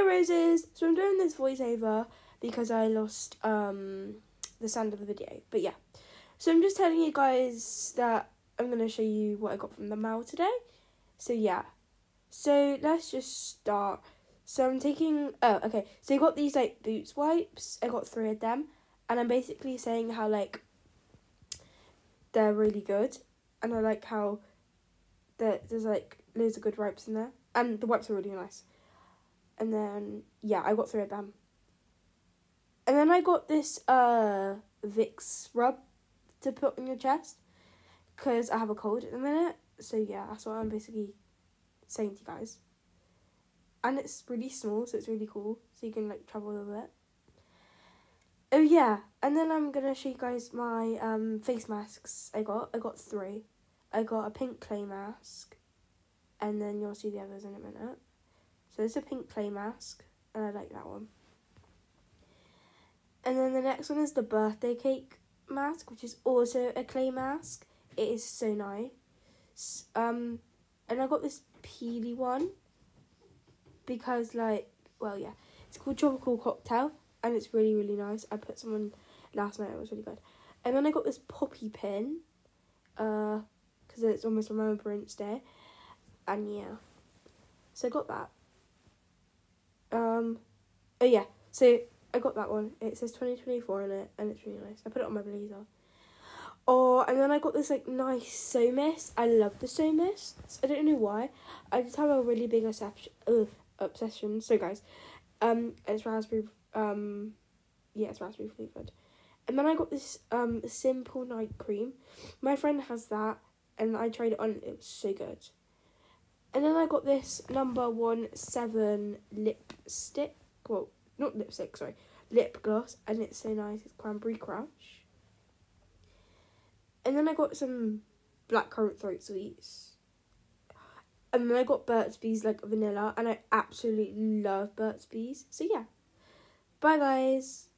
Hi roses. So I'm doing this voiceover because I lost um the sound of the video. But yeah. So I'm just telling you guys that I'm gonna show you what I got from the mail today. So yeah. So let's just start. So I'm taking oh okay. So I got these like boots wipes. I got three of them, and I'm basically saying how like they're really good, and I like how there there's like loads of good wipes in there, and the wipes are really nice. And then yeah, I got three of them. And then I got this uh Vicks rub to put on your chest because I have a cold at the minute. So yeah, that's what I'm basically saying to you guys. And it's really small, so it's really cool. So you can like travel with it. Oh yeah, and then I'm gonna show you guys my um face masks I got. I got three. I got a pink clay mask, and then you'll see the others in a minute. So it's a pink clay mask, and I like that one. And then the next one is the birthday cake mask, which is also a clay mask. It is so nice. Um, and I got this peely one because, like, well, yeah, it's called Tropical Cocktail, and it's really, really nice. I put some on last night; it was really good. And then I got this poppy pin, uh, because it's almost Remembrance Day, and yeah, so I got that. Um, oh yeah, so I got that one. It says 2024 on it, and it's really nice. I put it on my blazer. Oh, and then I got this like nice sew mist. I love the sew mists. I don't know why. I just have a really big obsession. Ugh, obsession. So guys, um, it's raspberry. Um, yeah, it's raspberry flavored. And then I got this um simple night cream. My friend has that, and I tried it on. It was so good. And then I got this number one seven lipstick. Well, not lipstick, sorry, lip gloss, and it's so nice. It's cranberry crush. And then I got some blackcurrant throat sweets. And then I got Burt's Bees like vanilla, and I absolutely love Burt's Bees. So yeah, bye guys.